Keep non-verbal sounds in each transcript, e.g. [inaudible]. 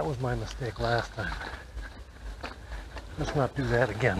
That was my mistake last time. Let's not do that again.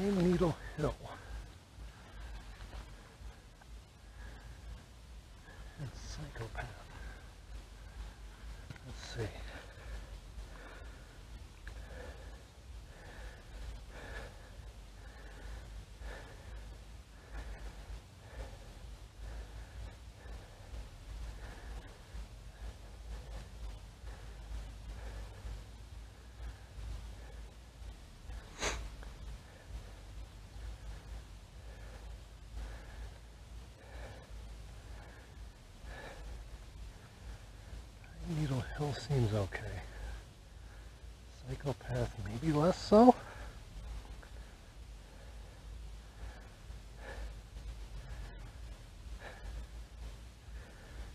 Pine Needle Hill. And psychopath. Let's see. Seems okay. Psychopath maybe less so.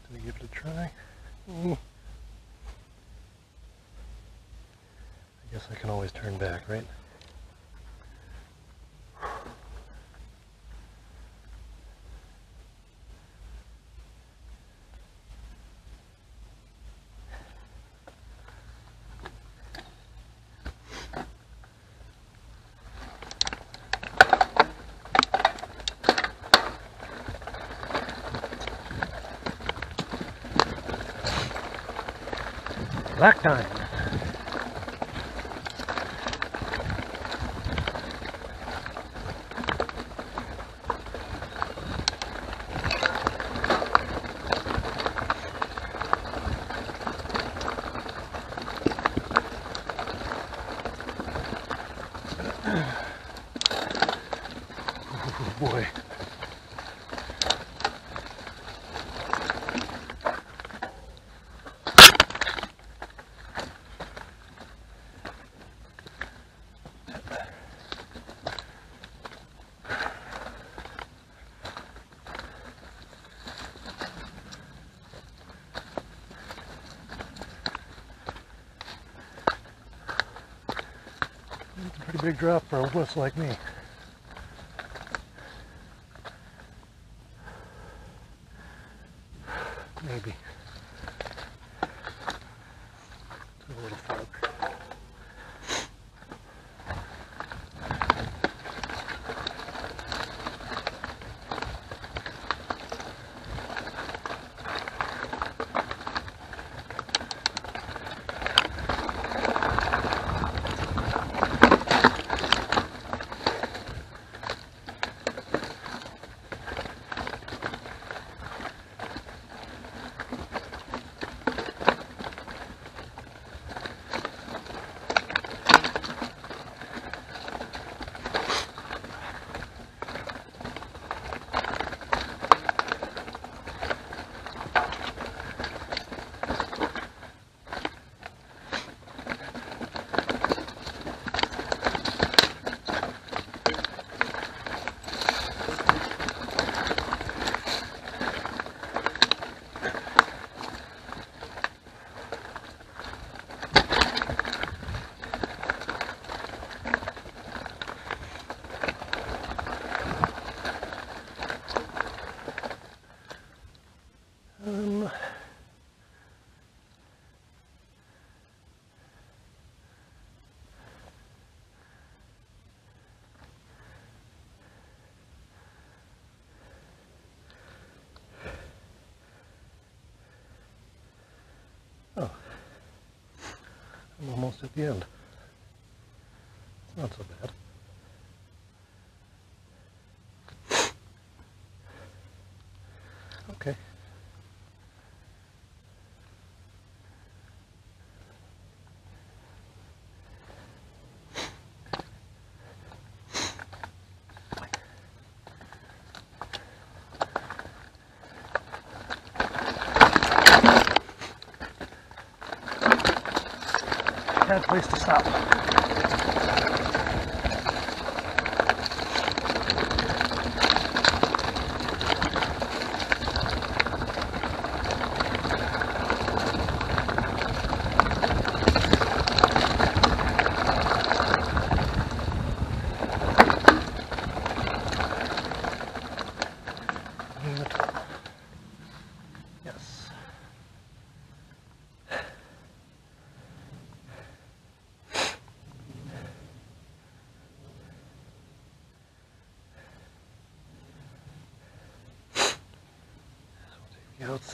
Do we give it a try? Mm. I guess I can always turn back, right? Black time. Oh boy. It's a pretty big drop for a wuss like me. Maybe. Go a little farther. I'm almost at the end. It's not so bad. Okay. Bad place to stop.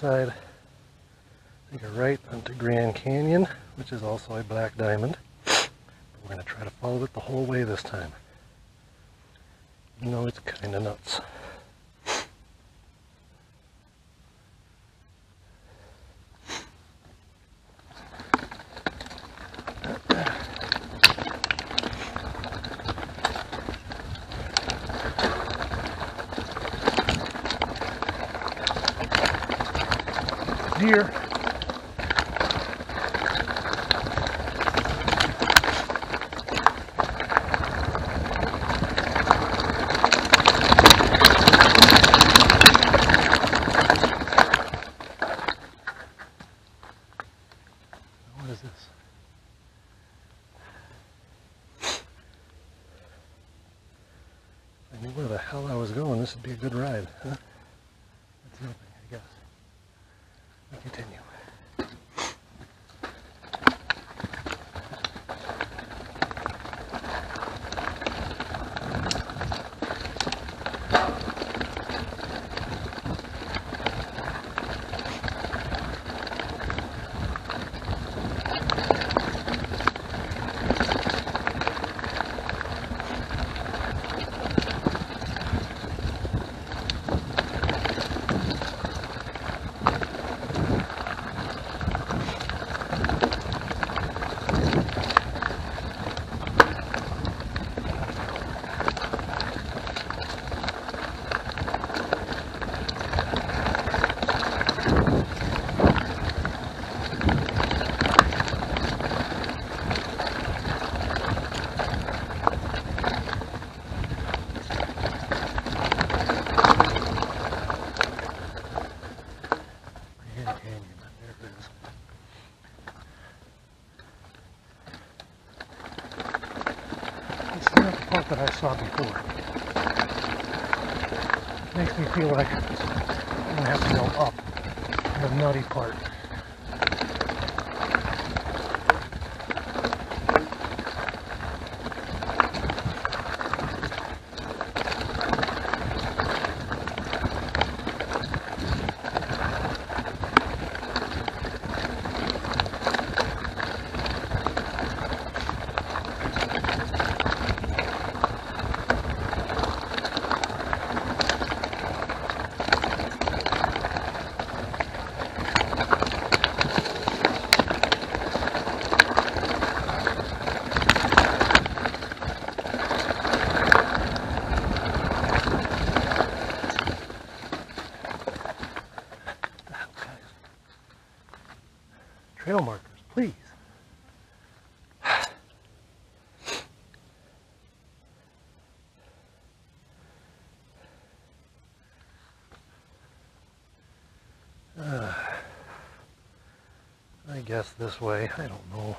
Outside, take a right onto Grand Canyon, which is also a black diamond. We're going to try to follow it the whole way this time. You know it's kind of nuts. Saw before. Makes me feel like I'm gonna have to go up the nutty part. Guess this way. I don't know.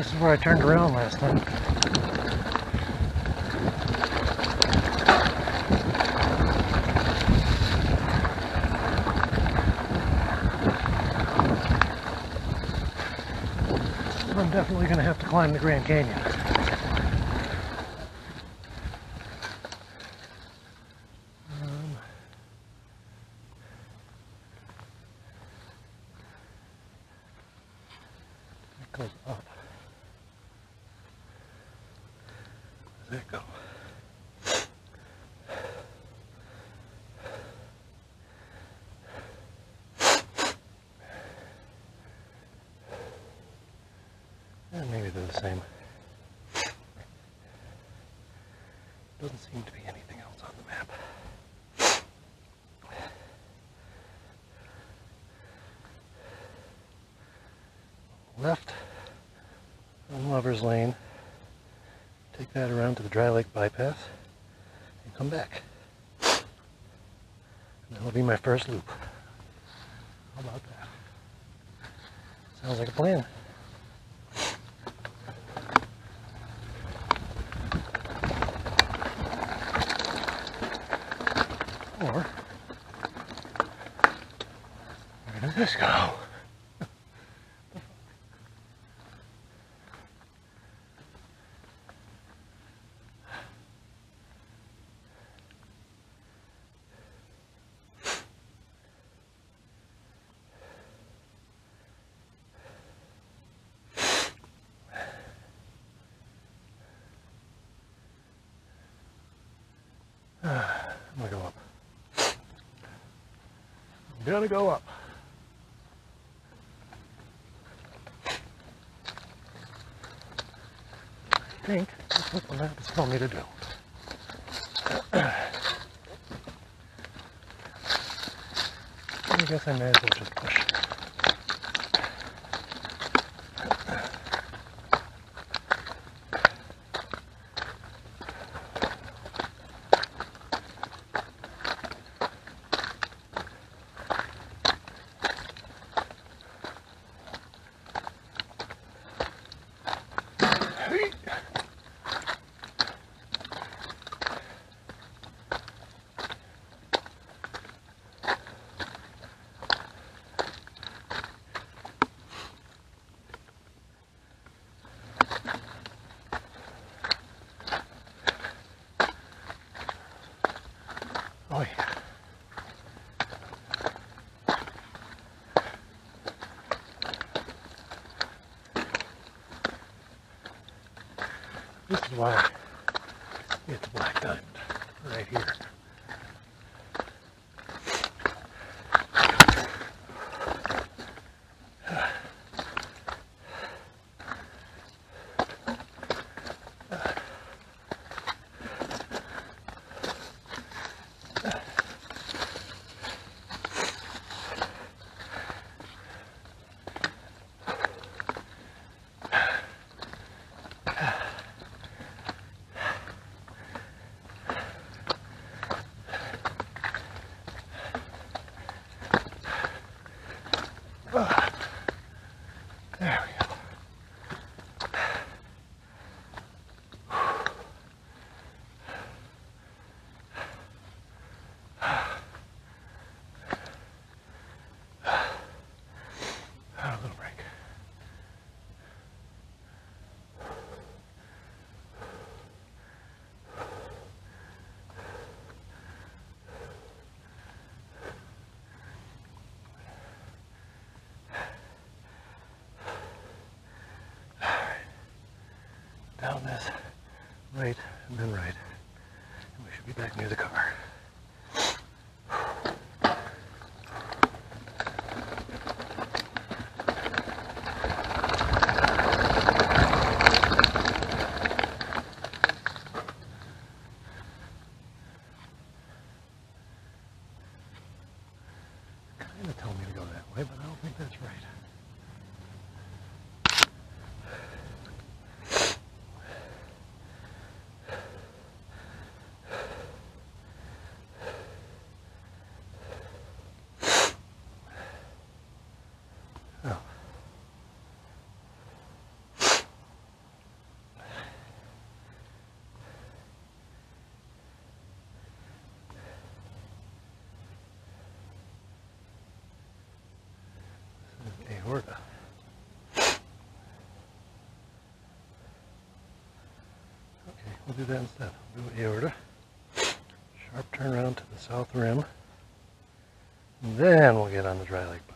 This is where I turned around last time. I'm definitely going to have to climb the Grand Canyon. Um, it goes up. Where does that go? Eh, maybe they're the same. Doesn't seem to be anything else on the map. Left on Lover's Lane. Take that around to the Dry Lake Bypass and come back. That'll be my first loop. How about that? Sounds like a plan. Or, where does this go? I'm gonna go up. I'm gonna go up. I think that's what the map is telling me to do. [clears throat] I guess I may as well just and right. And we should be back near the car. Kind of tell me to go that way, but I don't think that's right. Oh. We'll do that instead. We'll do aorta. Sharp turn around to the south rim. And then we'll get on the dry lake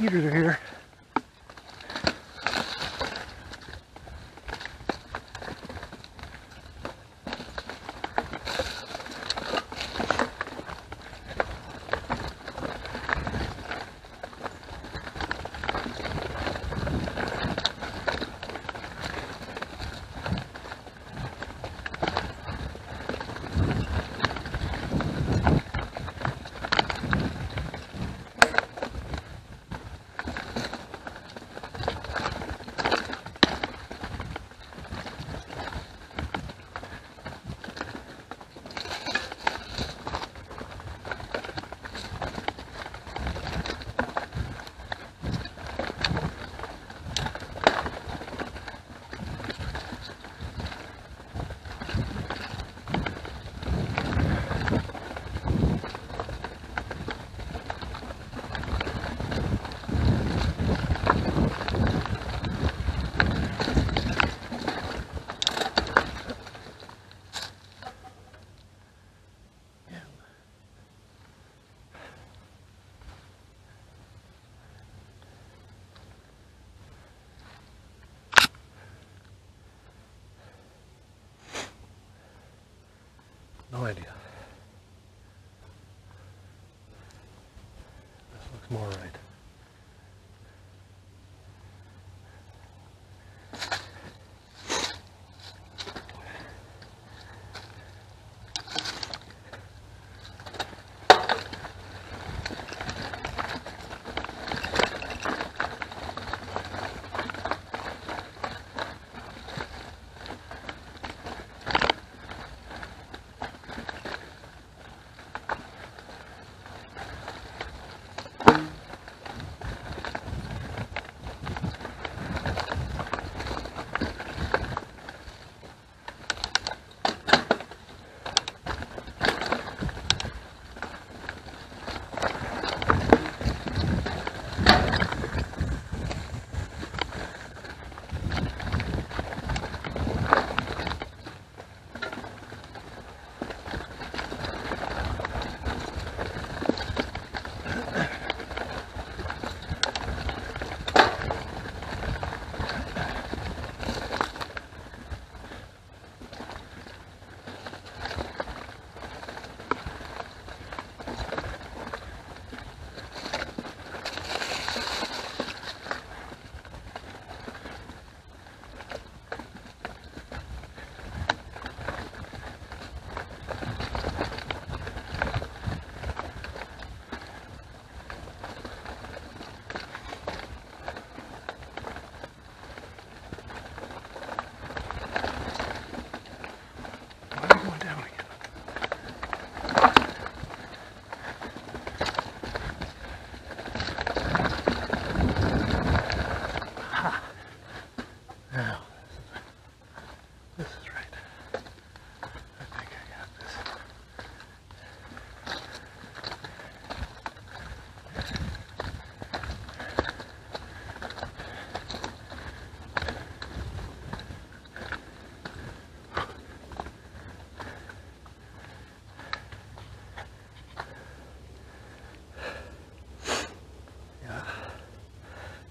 Heaters are here.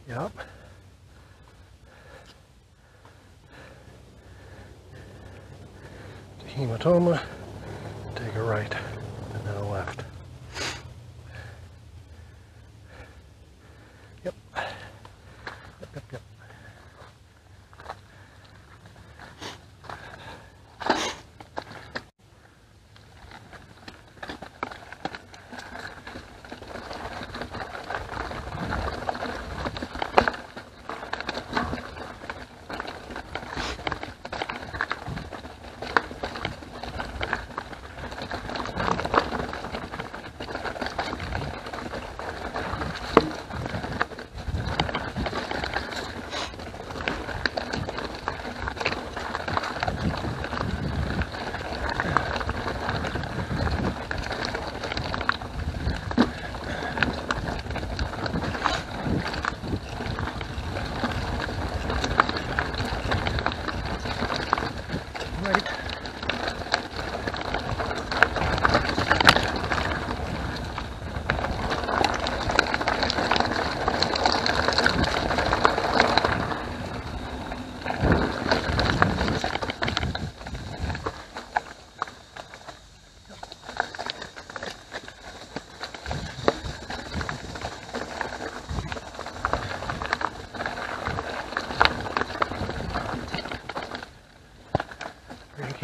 Yep. The hematoma.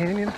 খেয়ে নিন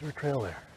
There's a trail there?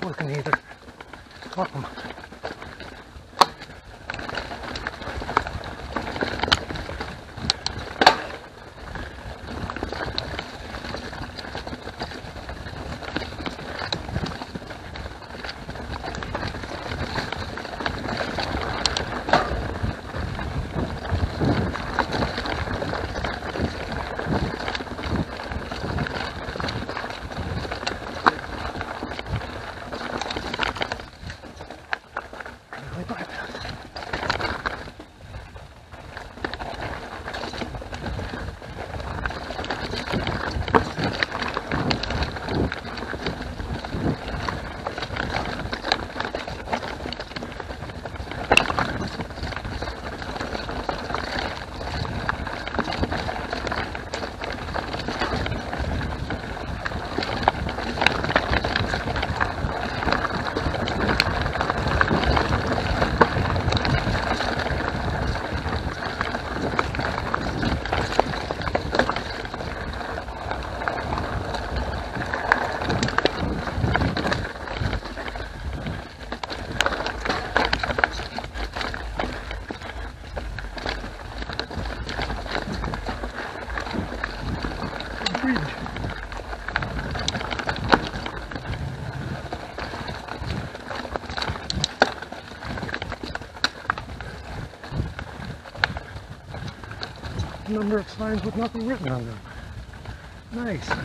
This is. I'm not looking either. Number of signs with nothing written on them. Nice.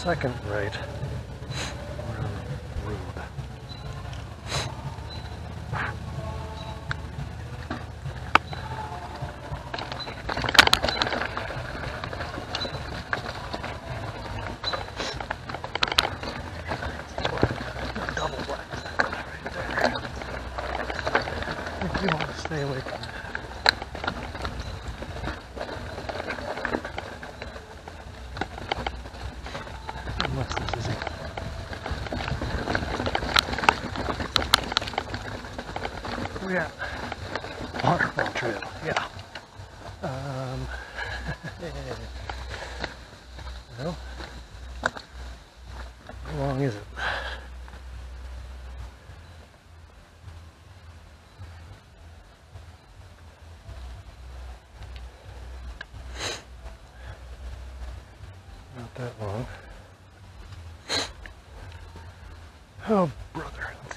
second rate.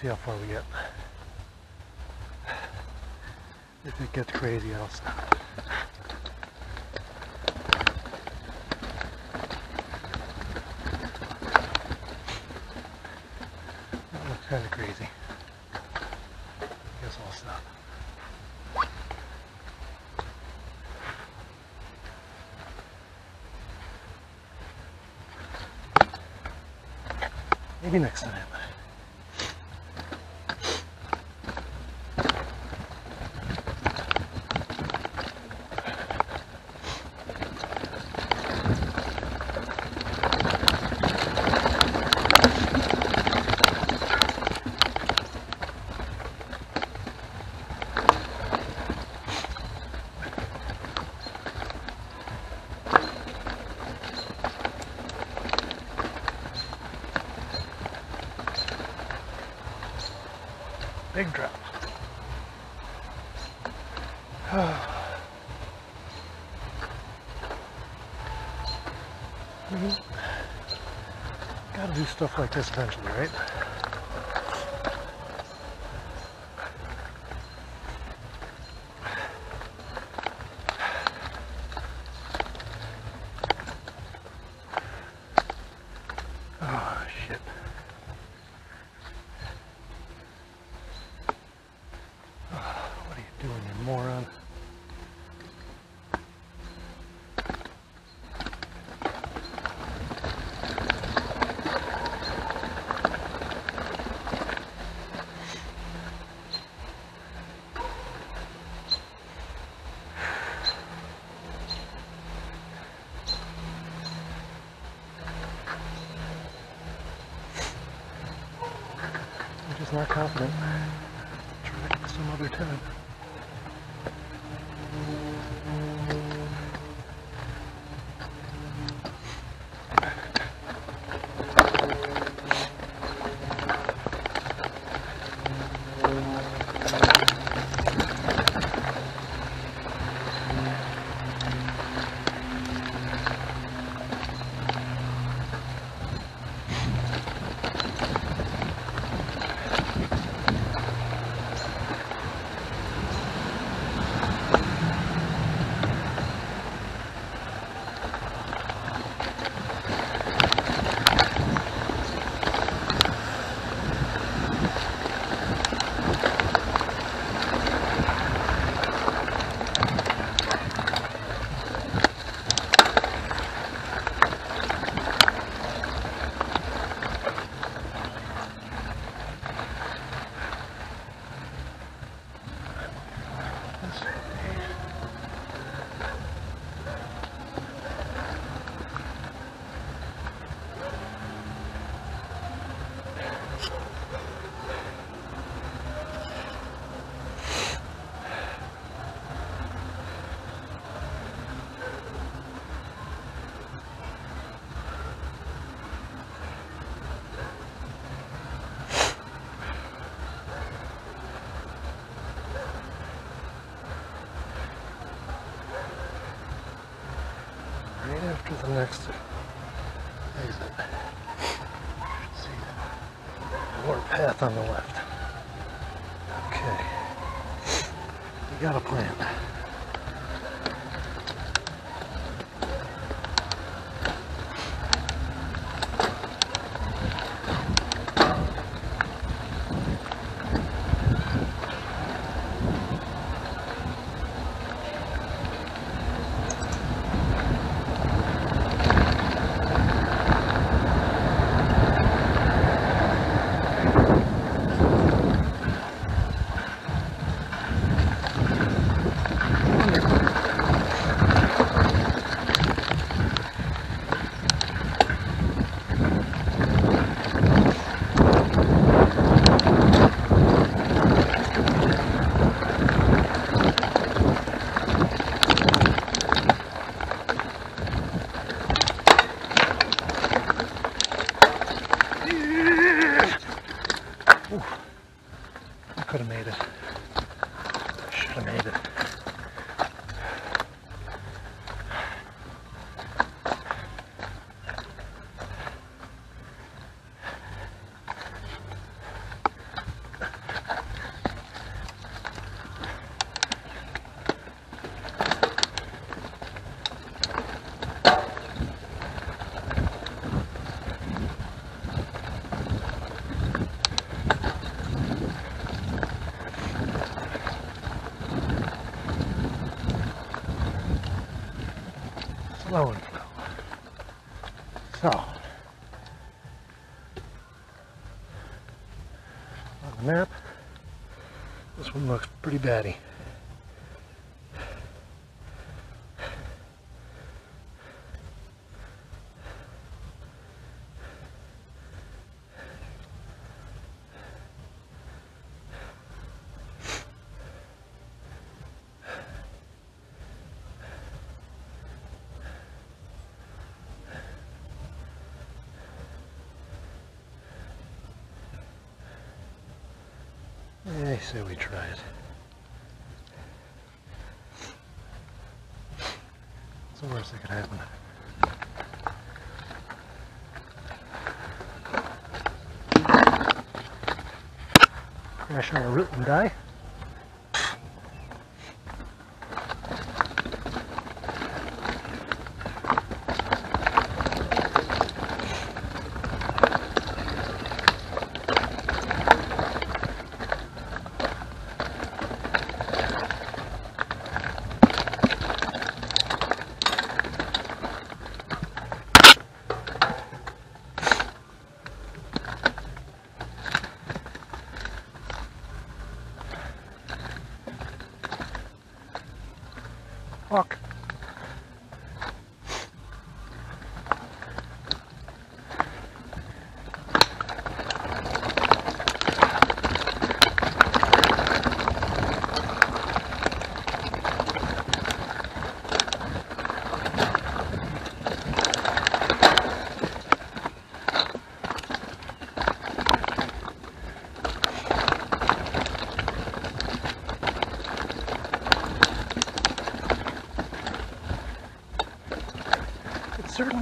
see how far we get. If it gets crazy, I'll stop. stuff like this eventually, right? all the time. Slow and flow. So, on the map, this one looks pretty batty. I say we try it. What's the worst that could happen? On a root and die?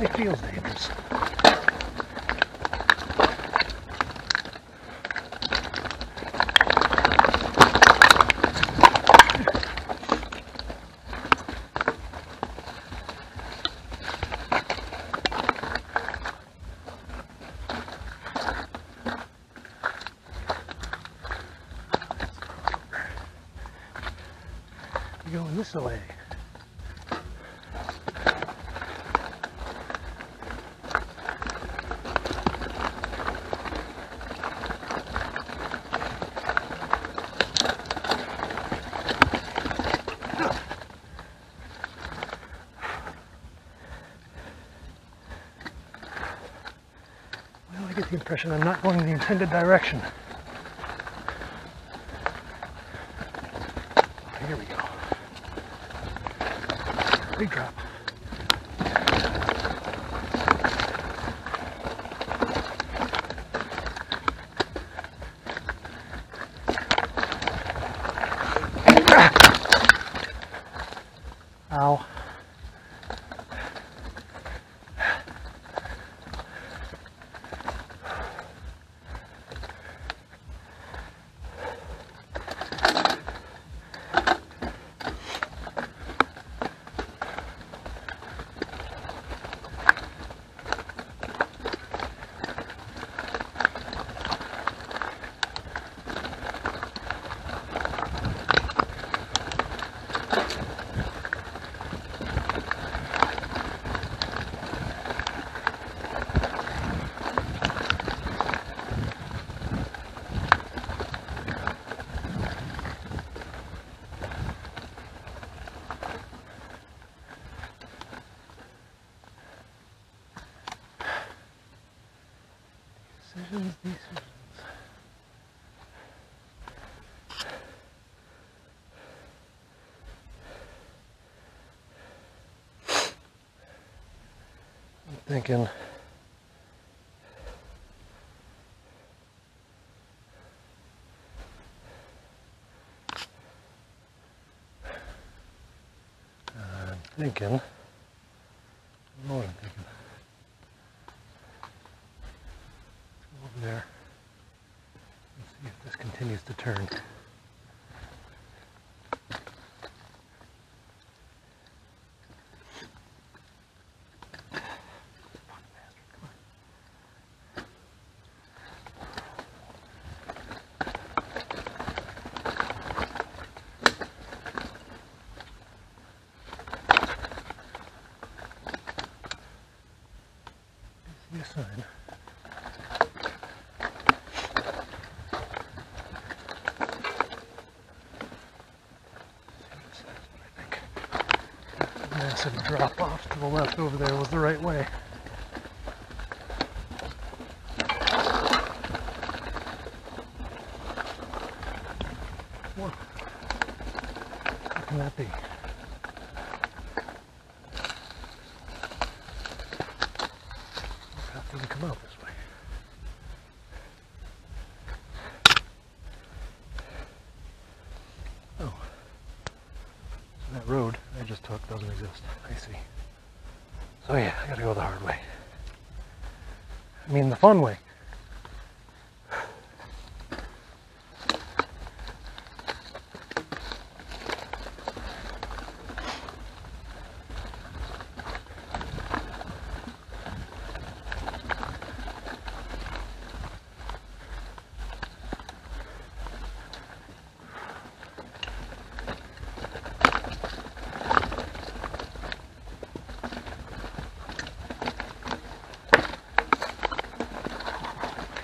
It certainly feels dangerous. Going this way. Well, I get the impression I'm not going in the intended direction. thinking. I'm thinking. What I'm thinking. Over there. And see if this continues to turn. That massive drop off to the left over there was the right way. What can that be? Doesn't come out this way. Oh. That road I just took doesn't exist. I see. So yeah, I gotta go the hard way. I mean the fun way.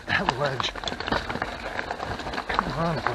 That ledge. Come on, bro.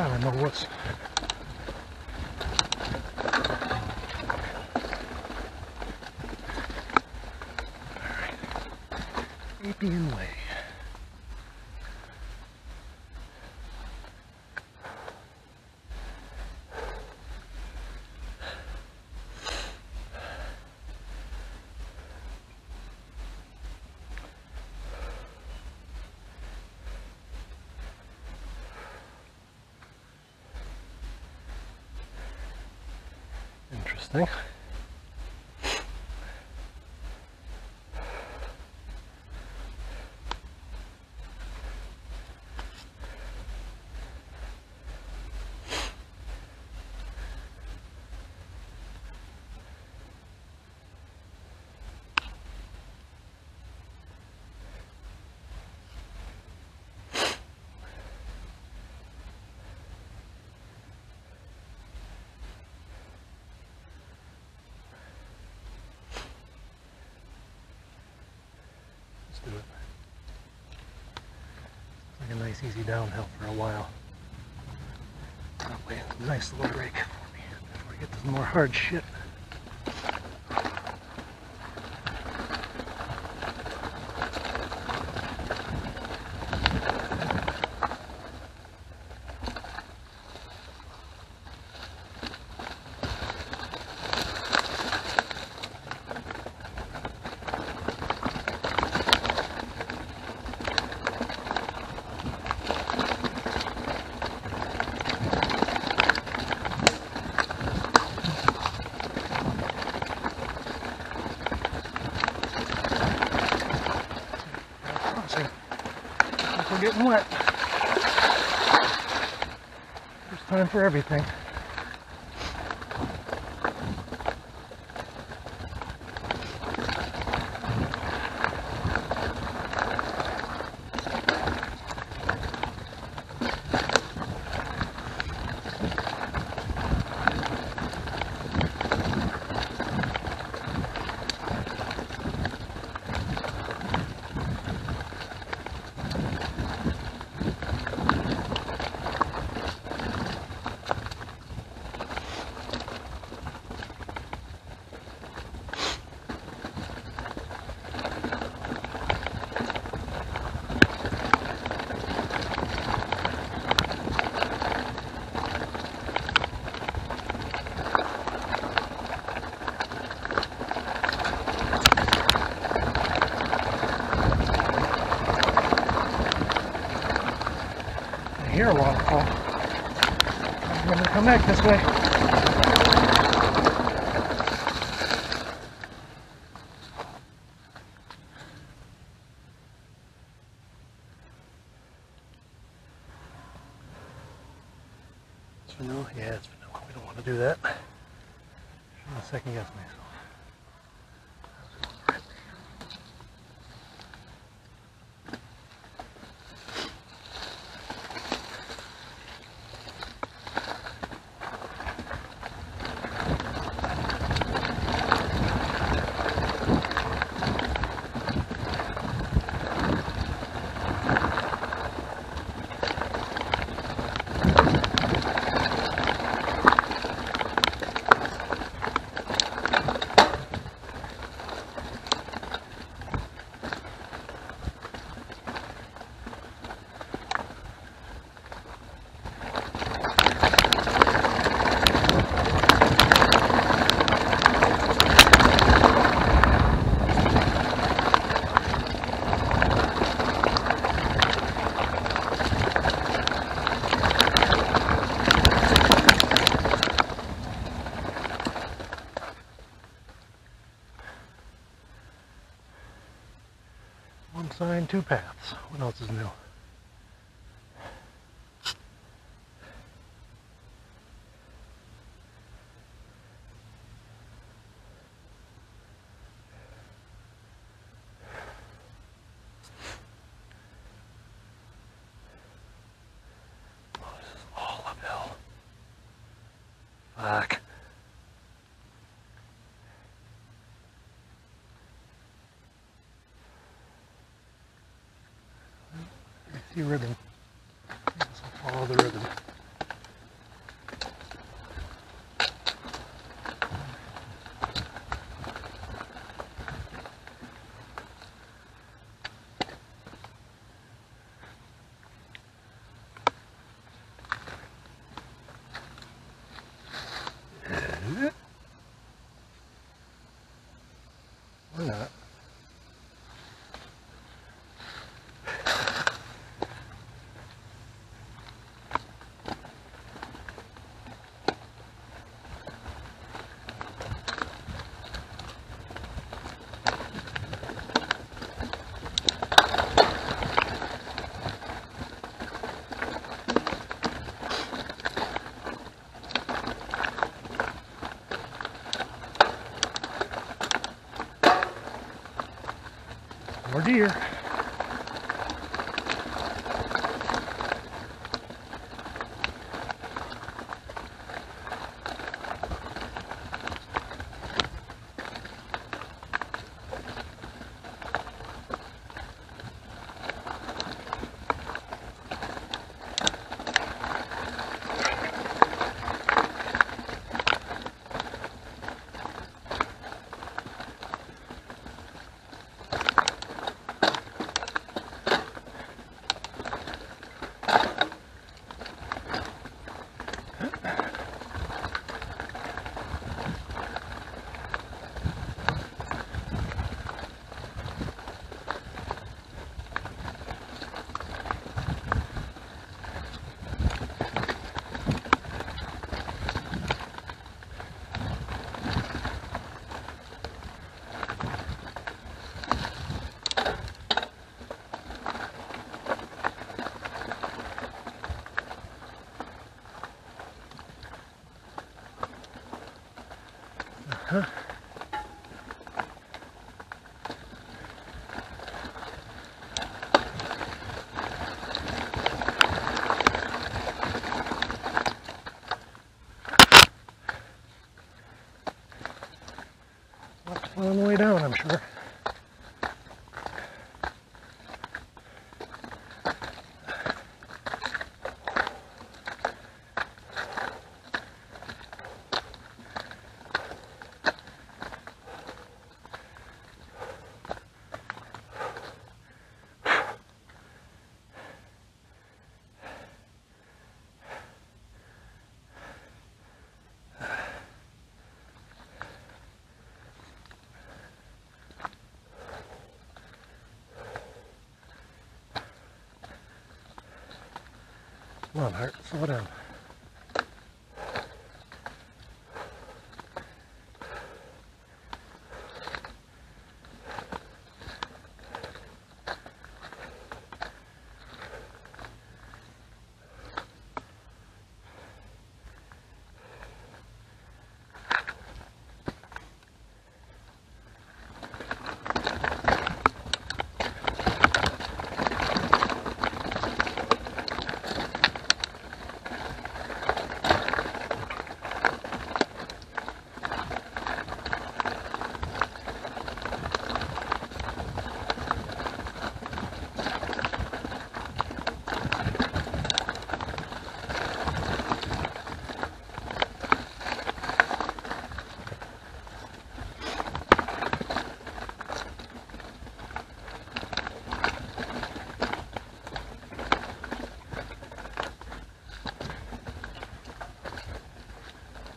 God, I know what's. Let's. Like a nice easy downhill for a while. Oh, Probably a nice little break for me before I get to some more hard shit. Crossing. Like we're getting wet. First time for everything. Back this way. It's vanilla? Yeah, it's vanilla. We don't want to do that. I'm gonna second guess myself. One sign, two paths. What else is new? Oh, this is all uphill. Fuck. See ribbon. I follow the ribbon. Or not. More deer. On the way down, I'm sure. Come on, Hart, slow down.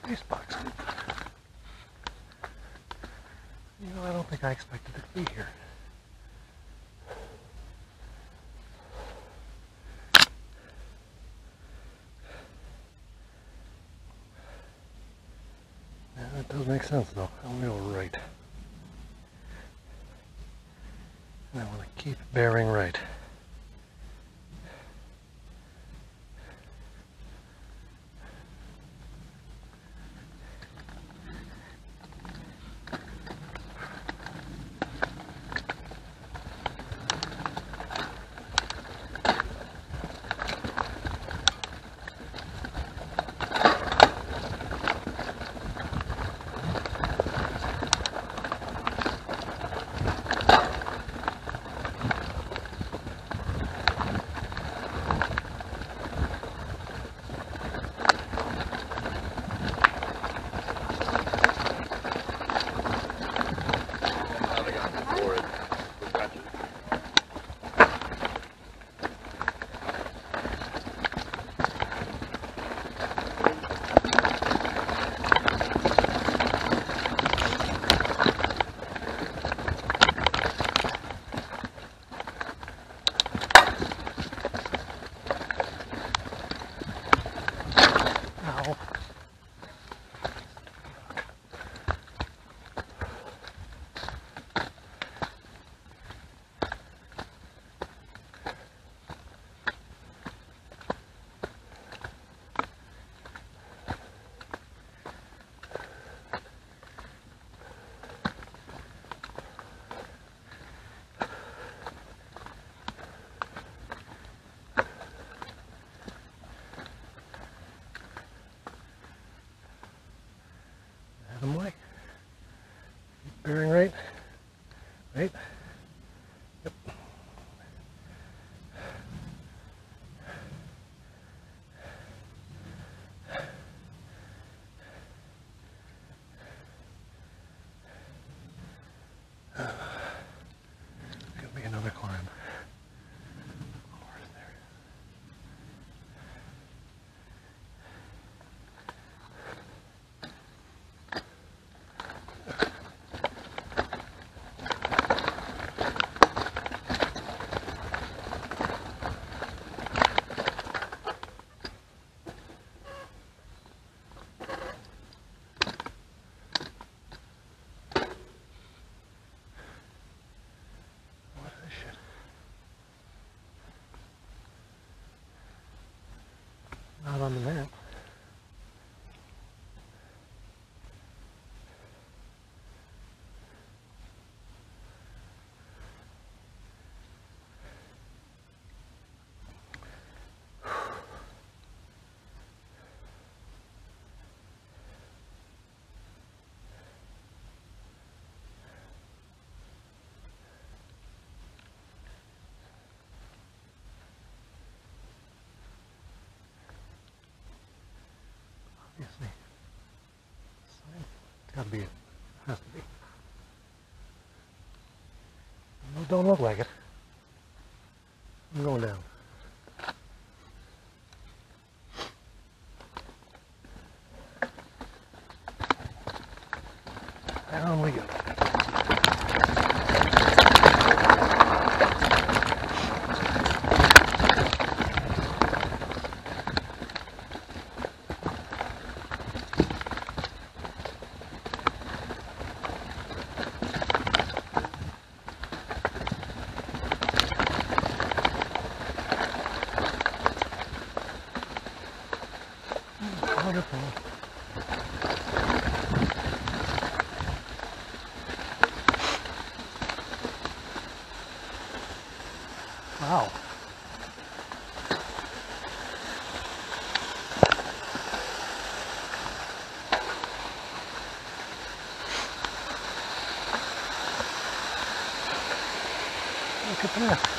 Nice box. You know, I don't think I expected to be here. Yeah, that does make sense though. I'm go right. And I want to keep bearing right. On the map. caber. 哎 [laughs] 呀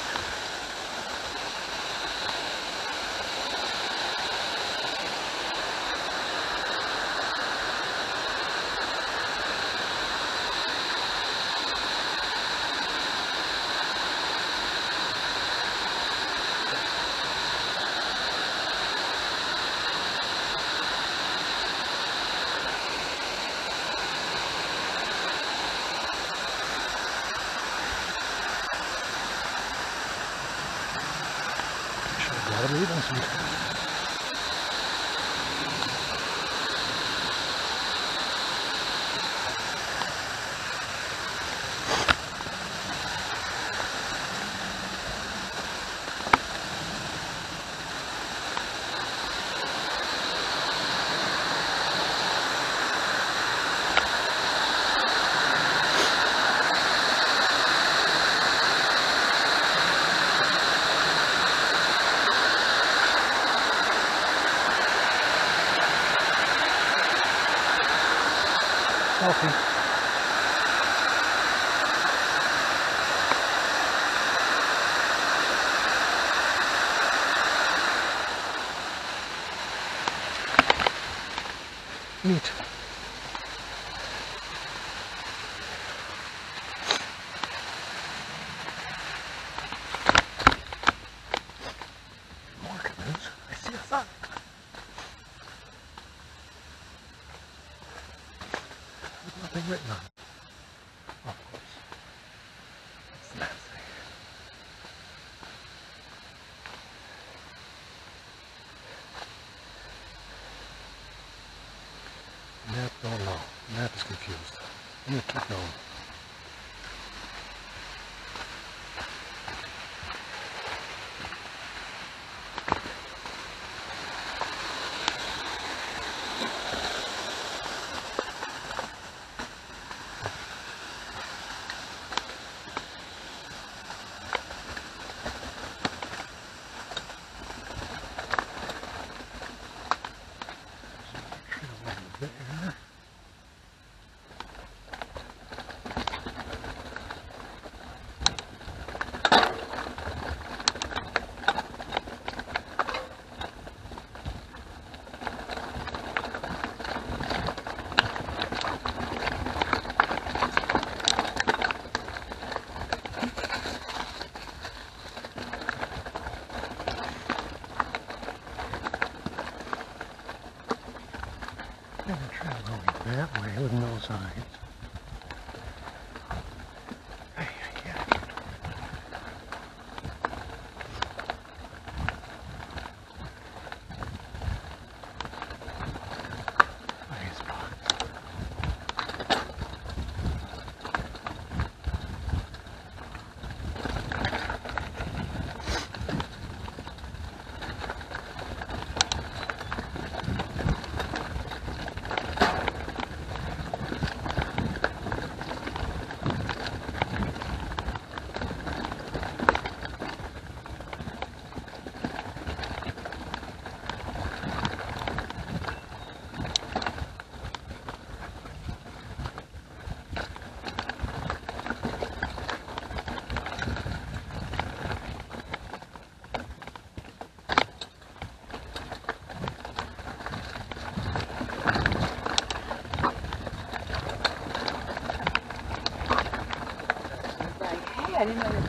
confused. [laughs] I'm I didn't know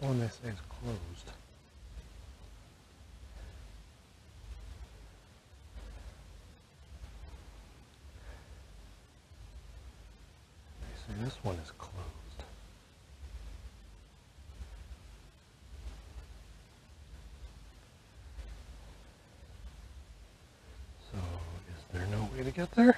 So the one is closed. Say this one is closed. So, is there no way to get there?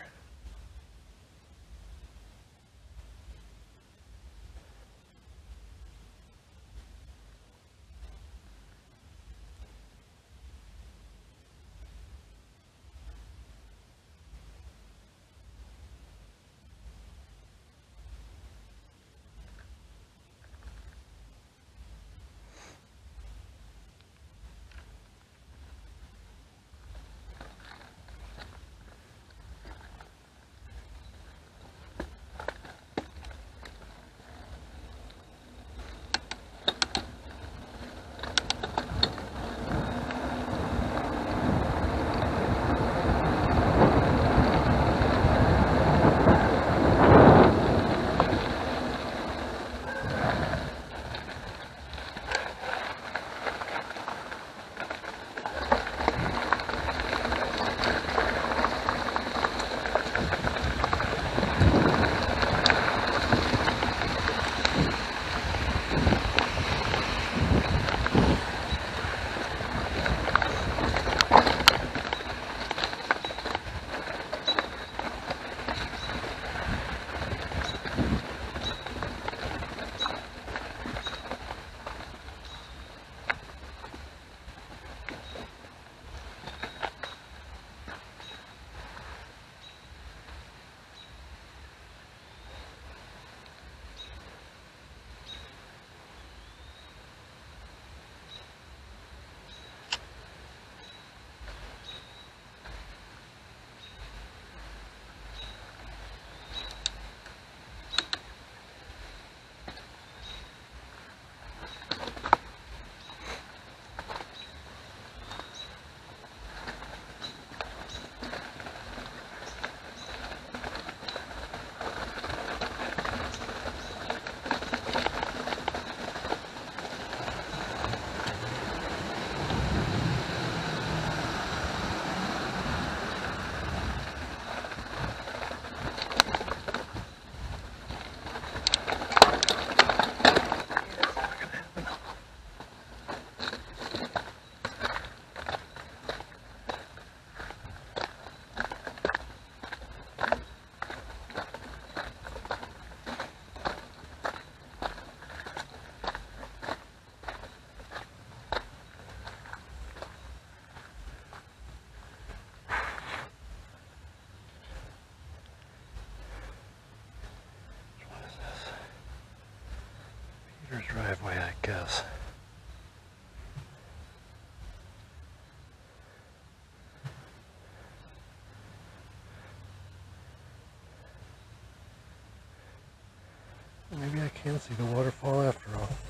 Can see the waterfall after all.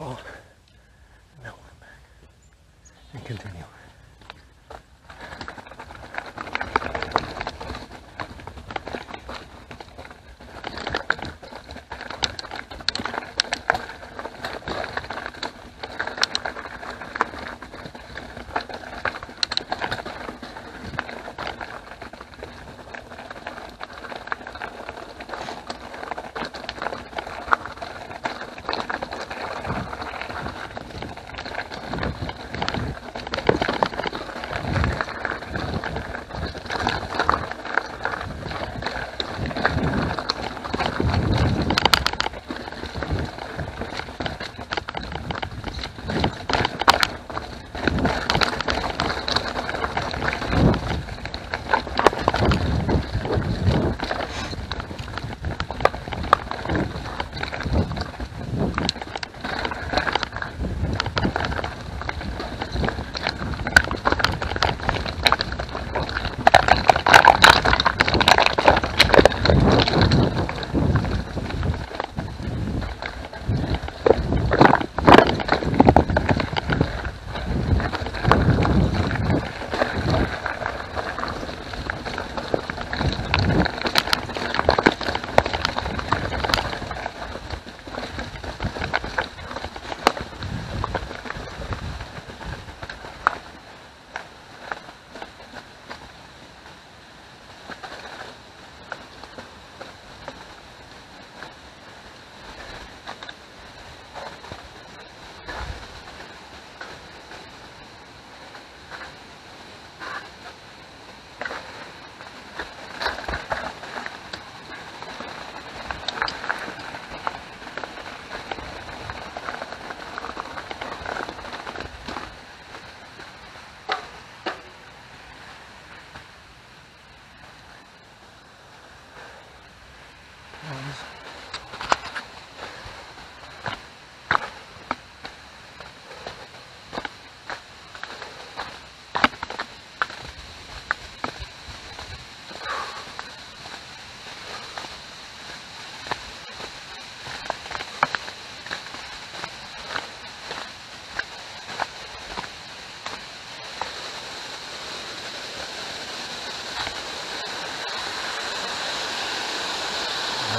Waterfall. And now we're back. And continue.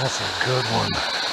That's a good one.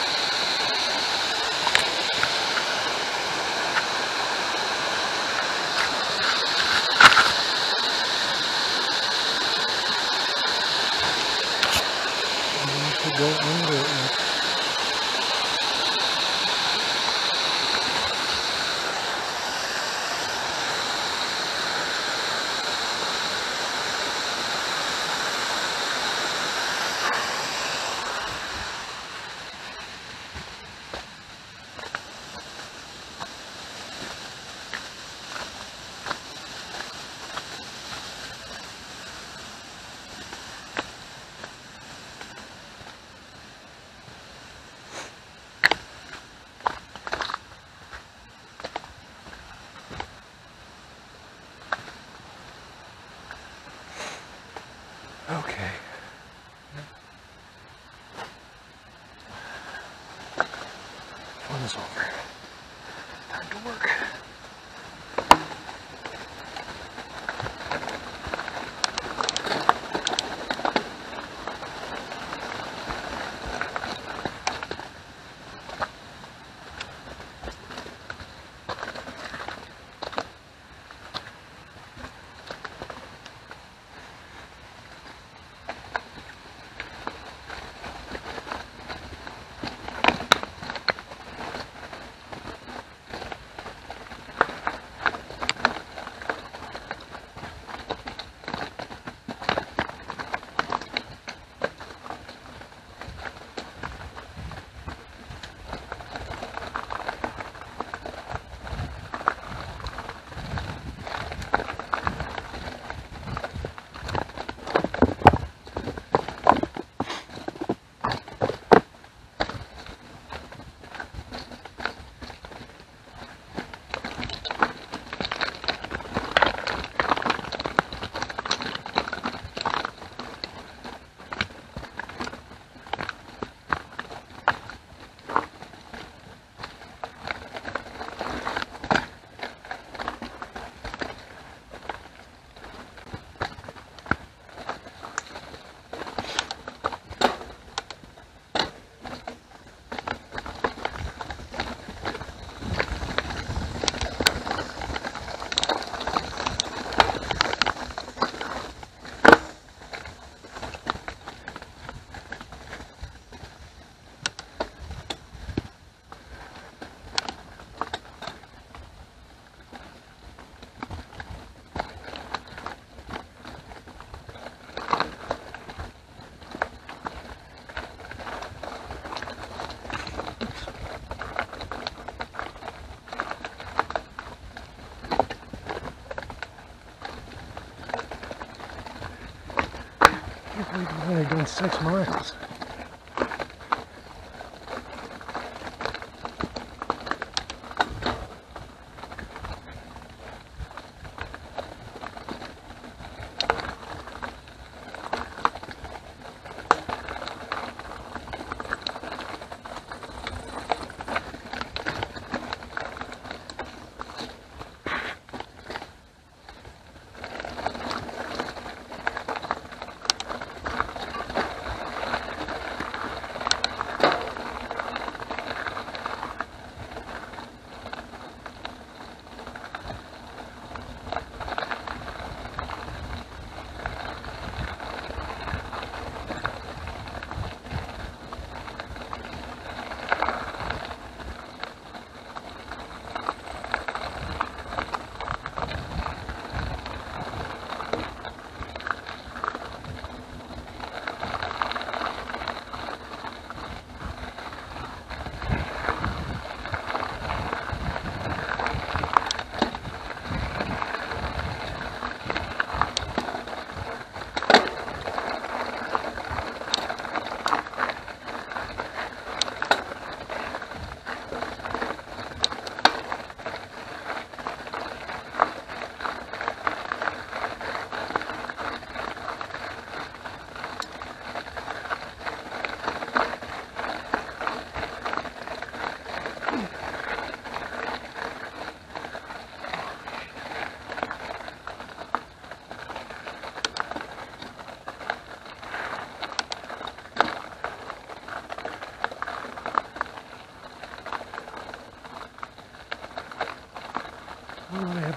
Been six miles.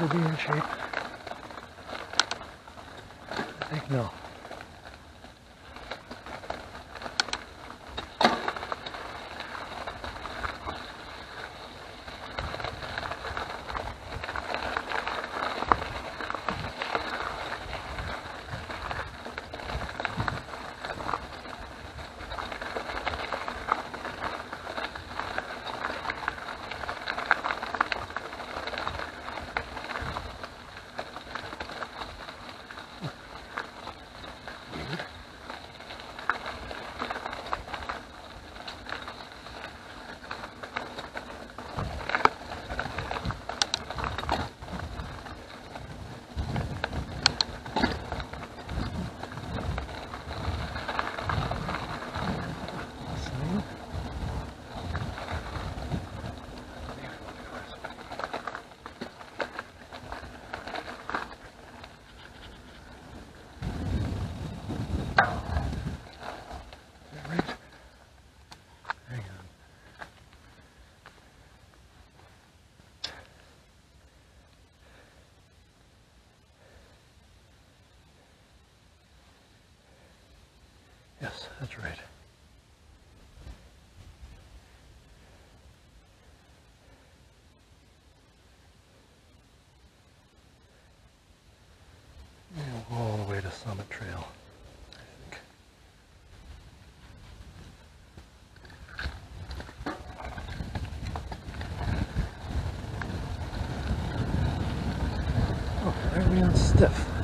I be in shape? I think no. Listening. Is that right? Hang on. Yes, that's right. All the way to Summit Trail, I think. Oh, stiff?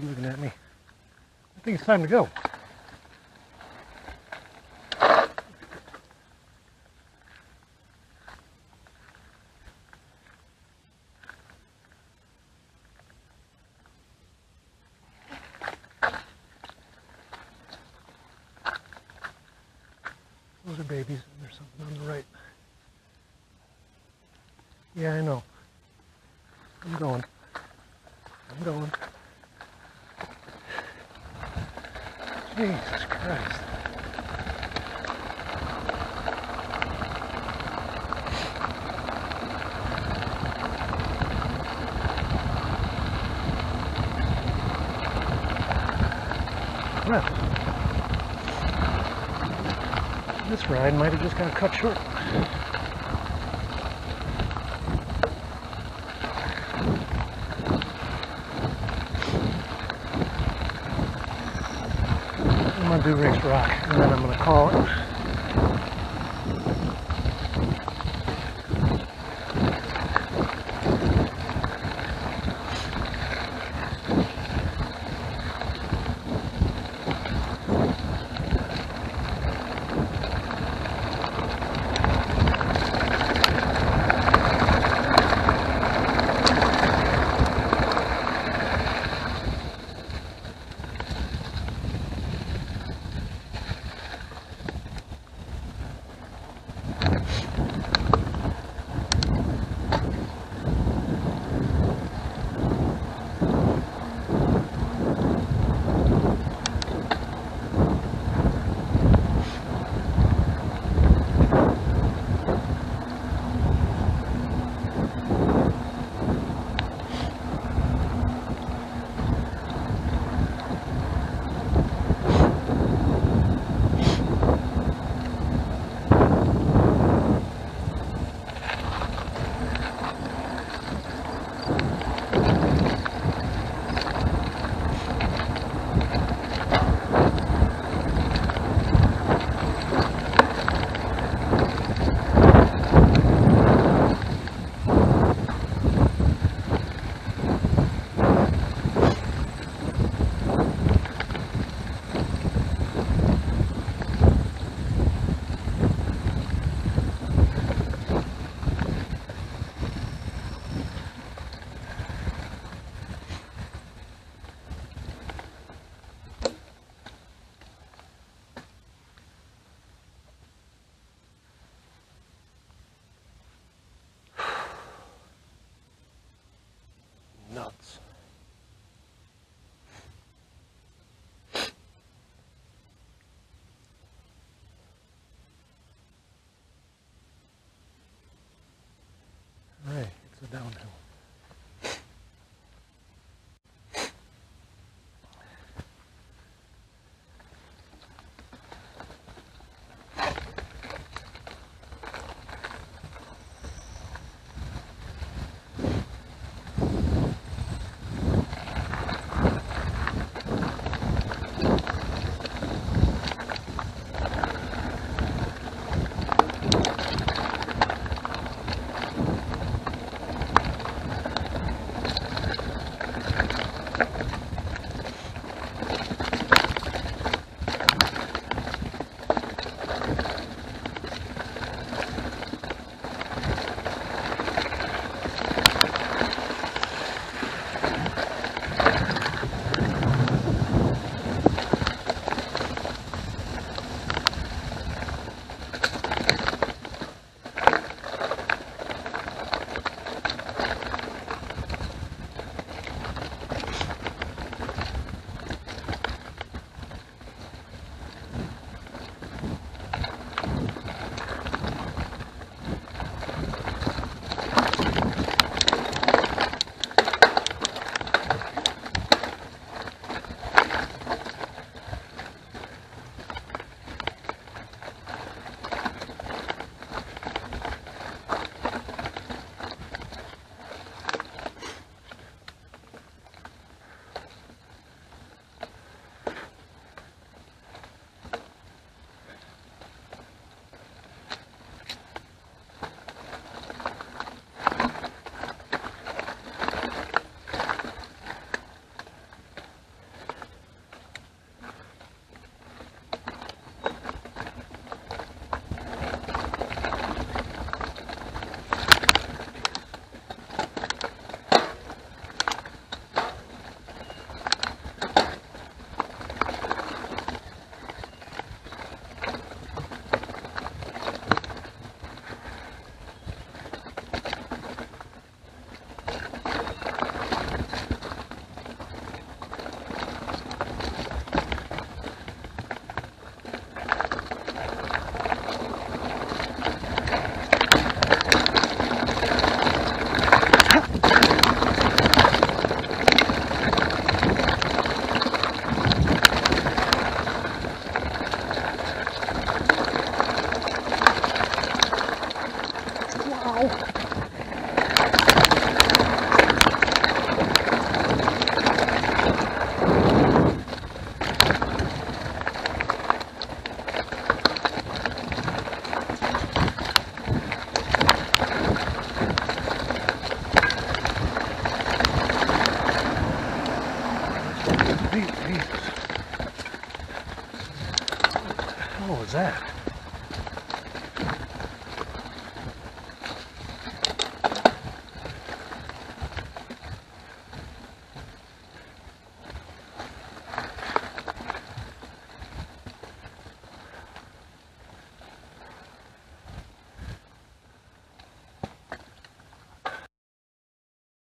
You looking at me? I think it's time to go. Those are babies. There's something on the right. Yeah, I know. I'm going. I'm going. Jesus Christ. Well, this ride might have just got cut short. Do Rock, and then I'm gonna call it.